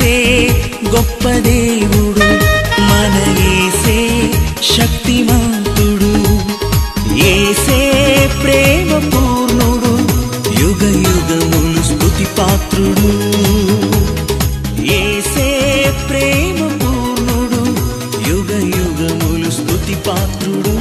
ఏసే గొప్ప దేవుడు మన ఏసే శక్తిమంతుడు. ఏసే ప్రేమ పూర్ణుడు యుగ యుగమును స్థుతి పాత్రుడు ఏసే ప్రేమ పూర్ణుడు యుగ యుగములు స్థుతి పాత్రుడు